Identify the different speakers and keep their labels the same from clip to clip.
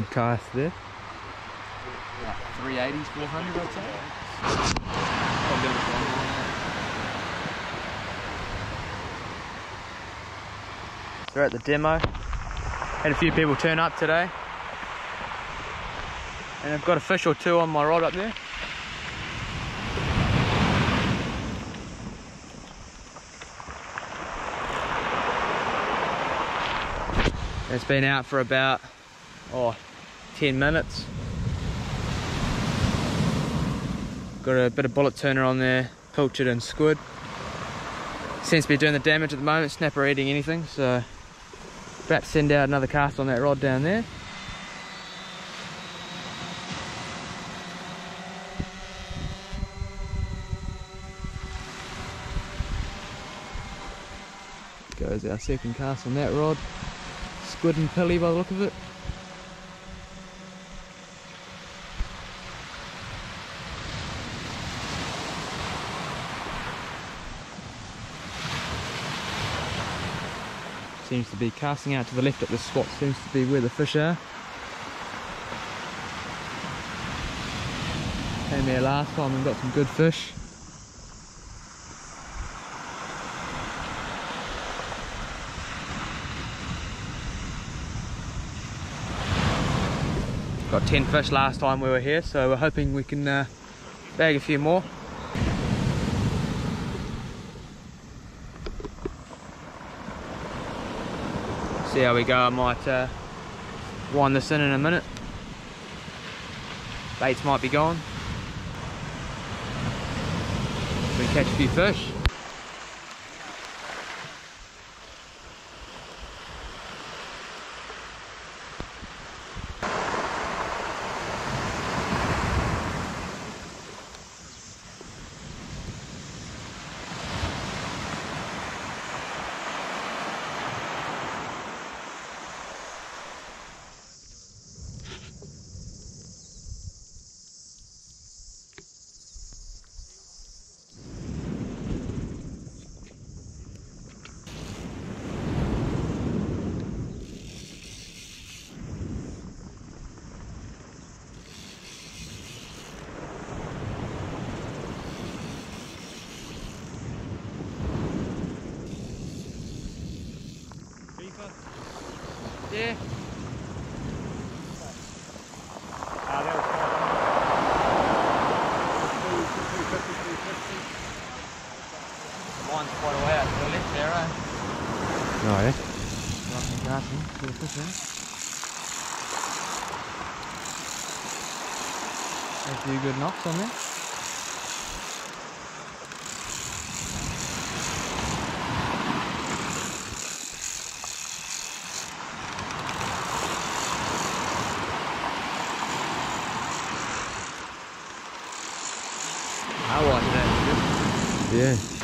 Speaker 1: good cast there.
Speaker 2: Like 380s, 400 I'd say. We're at the demo. Had a few people turn up today. And I've got a fish or two on my rod up there. It's been out for about oh 10 minutes. Got a bit of bullet tuna on there, pilchard and squid. Seems to be doing the damage at the moment, snapper eating anything, so to send out another cast on that rod down there. Goes our second cast on that rod. Squid and pilly by the look of it. Seems to be casting out to the left at this spot, seems to be where the fish are. Came here last time and got some good fish. Got 10 fish last time we were here, so we're hoping we can uh, bag a few more. See how we go, I might uh, wind this in in a minute. Baits might be gone. We catch a few fish. Yeah. Mine's quite a way out to the left there, eh?
Speaker 1: Oh yeah.
Speaker 2: Nice and grassy. Good fish there. A few good knocks on there. I like that.
Speaker 1: Yeah.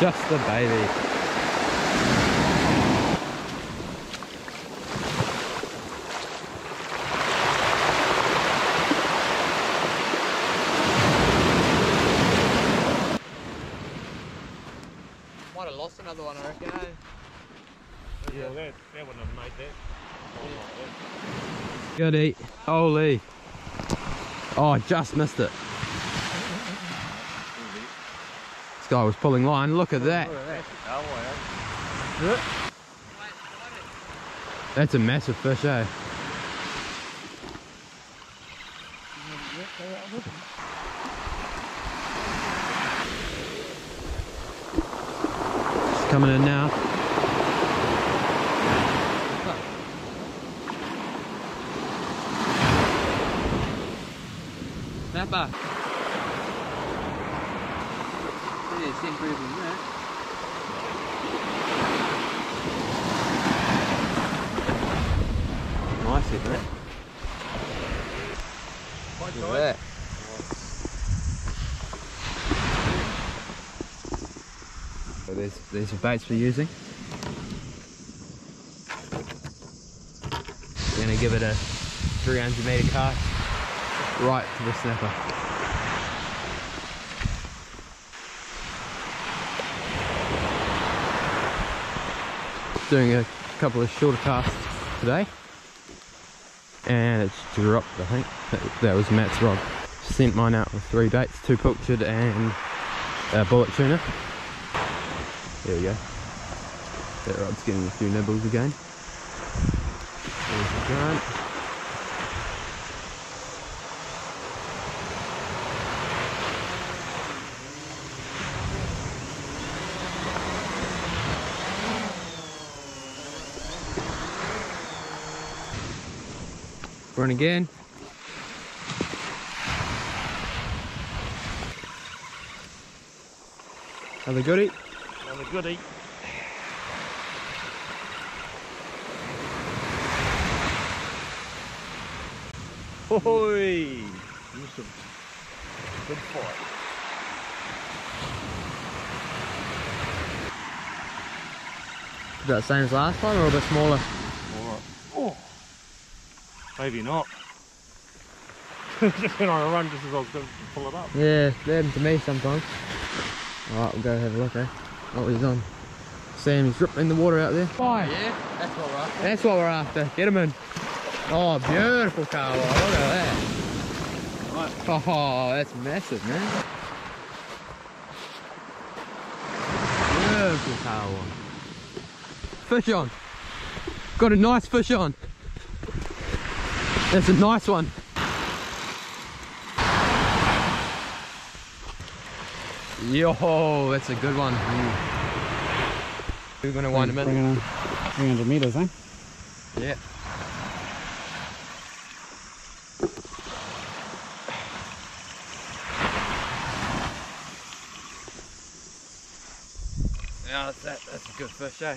Speaker 1: Just a baby.
Speaker 2: Might have lost another one, I reckon. Eh?
Speaker 3: Yeah. Well, that, that wouldn't have made that. Oh,
Speaker 1: Goody. Holy. Oh, I just missed it. This guy was pulling line. Look at that. That's a massive fish, eh? Coming in now.
Speaker 2: Snapper. Yeah, same group in there.
Speaker 1: Nice, isn't it? Look at that. So there's, there's your baits we're using. We're gonna give it a 300 meter cast right to the snapper. Doing a couple of shorter casts today. And it's dropped, I think. That, that was Matt's rod. Sent mine out with three baits, two pilchard and a bullet tuna. There we go. That rod's getting a few nibbles again. There's the giant. Run again. Another goodie.
Speaker 4: On a goodie. Hoi! Awesome. Good fight.
Speaker 1: The same as last time or a bit smaller?
Speaker 4: Alright. Maybe not. just when I run just as I was going to pull it up.
Speaker 1: Yeah, they happen to me sometimes. Alright, we'll go have a look, eh? Oh, he's on. Sam, he's ripping the water out there. Why?
Speaker 2: Yeah, that's what we're after.
Speaker 1: That's what we're after. Get him in. Oh, beautiful kahawai. Look at that. Oh, that's massive, man. Beautiful kahawai. Fish on. Got a nice fish on. That's a nice one. Yo, that's a good one. We're gonna wind him in.
Speaker 5: 300 meters, eh?
Speaker 1: Yeah. Yeah, that's, that, that's a good fish, eh?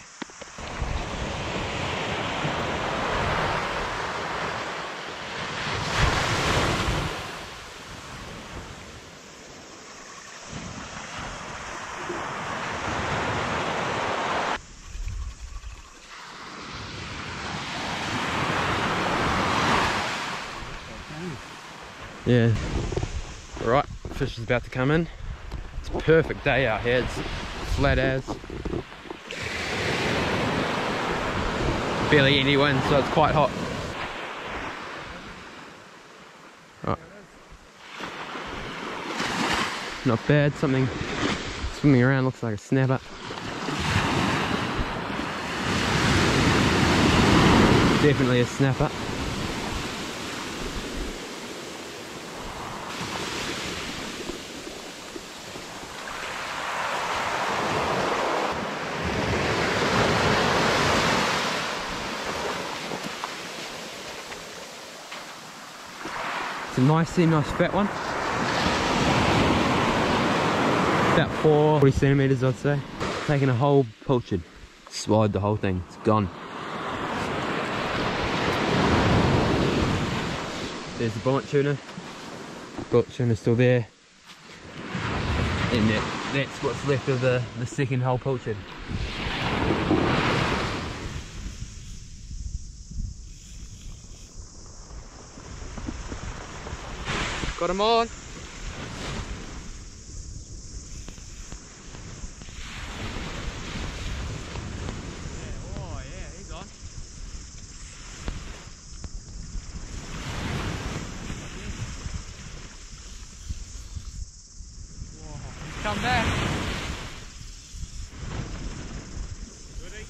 Speaker 1: Yeah. Right, fish is about to come in. It's a perfect day out here. It's flat as. Barely any wind, so it's quite hot. Right. Not bad, something swimming around looks like a snapper. Definitely a snapper. Nice, nice fat one. About four, 40 centimeters, I'd say. Taking a whole pilchard, swallowed the whole thing. It's gone. There's the bullet tuna. Bullet tuna's still there. And that, that's what's left of the, the second whole pilchard. Yeah, he's on. Come back.
Speaker 4: Goodie.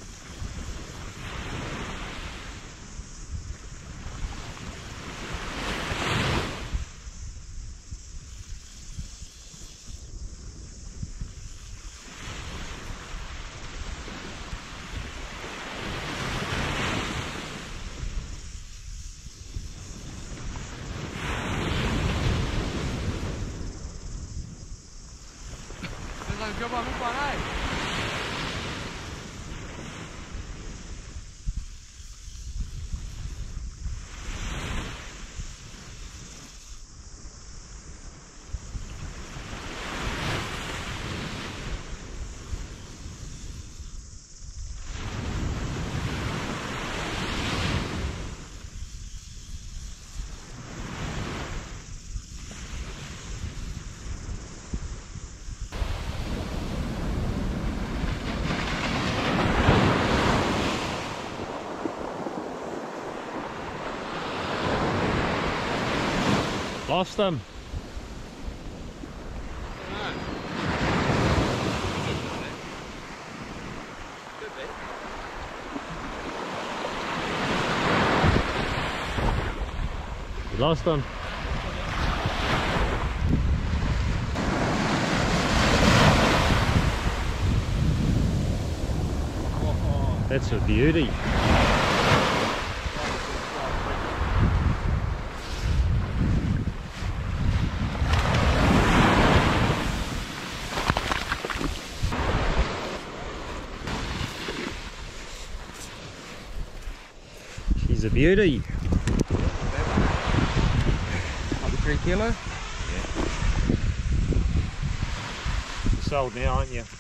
Speaker 1: There's a
Speaker 3: Lost them. You lost them. That's a beauty. Beauty.
Speaker 2: Might be three kilo.
Speaker 3: You're sold now, aren't you?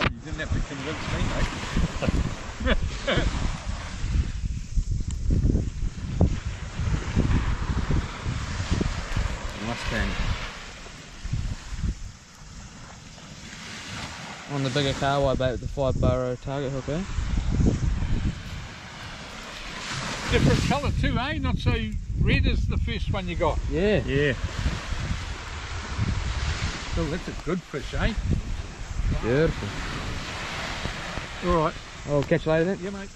Speaker 1: You didn't have to convince me, mate.
Speaker 2: Mustang. On the bigger kahawai bait with the five burrow target hook, eh?
Speaker 6: Different colour too, eh? Not so red as the first one you got.
Speaker 2: Yeah.
Speaker 3: Yeah.
Speaker 6: Oh, that's a good fish, eh?
Speaker 2: Beautiful.
Speaker 6: All right.
Speaker 2: I'll catch you later then.
Speaker 6: Yeah, mate.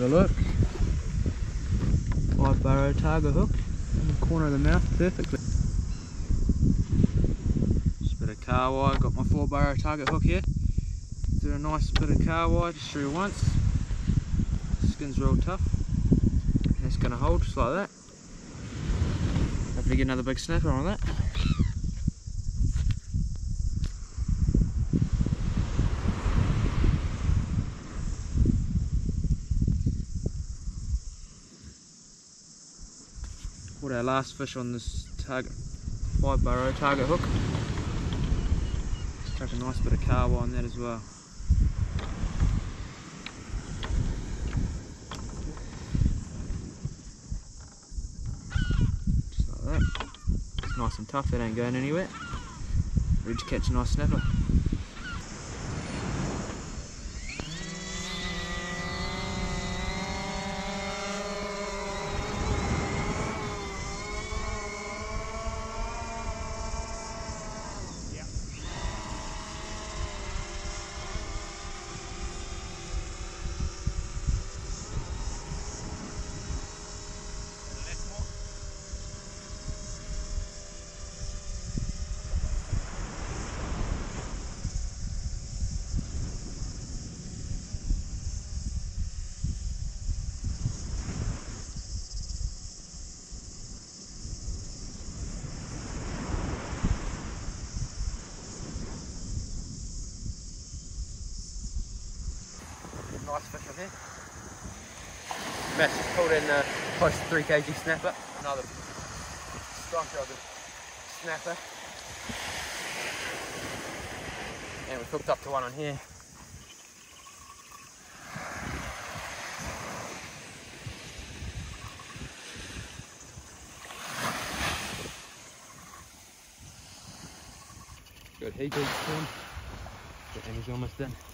Speaker 2: Have a look. Five burrow target hook in the corner of the mouth perfectly. Just a bit of kahawai, got my four burrow target hook here. Do a nice bit of kahawai just through once. Skin's real tough. And it's gonna hold just like that. Hopefully get another big snapper on that. Caught our last fish on this target, five burrow target hook. Chuck a nice bit of kahawai on that as well. Just like that. It's nice and tough, it ain't going anywhere. Ready to catch a nice snapper. Nice fish on here. In a close to 3 kg snapper. Another striker of snapper. And we've hooked up to one on here. Good heat beats him. And he's almost done.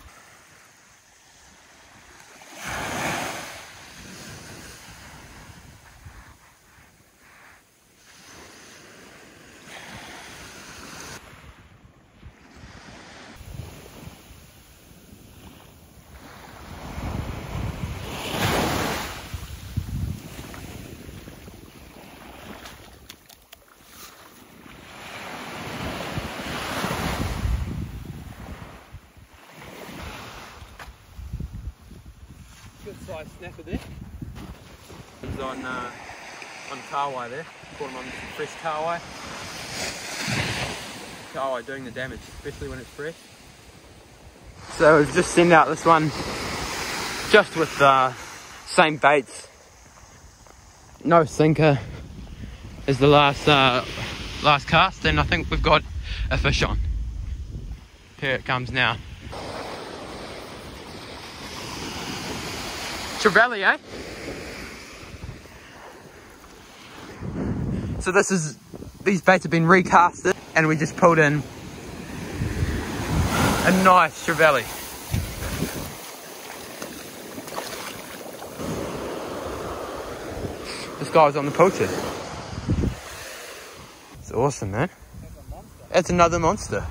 Speaker 2: Sized snapper there. He's on uh, on kahawai there. Caught him on fresh kahawai. Kahawai doing the damage, especially when it's fresh. So we've just sent out this one just with the same baits. No sinker,
Speaker 1: is the last uh, last cast, and I think we've got a fish on. Here it comes now. Trevally, eh? So this is these baits have been recasted, and we just pulled in a nice trevally. This guy was on the poacher. It's awesome, man. It's another monster.